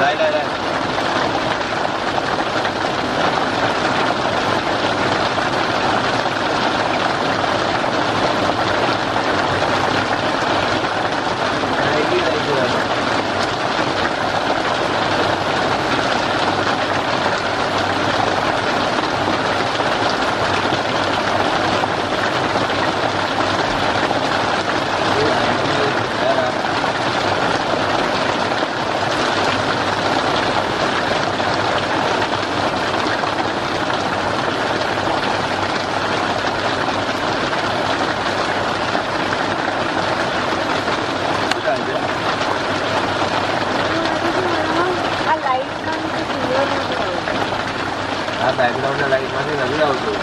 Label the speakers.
Speaker 1: 来
Speaker 2: 来来。આ બેકગ્રાઉન્ડના લાઈટમાંથી નવી આવતું.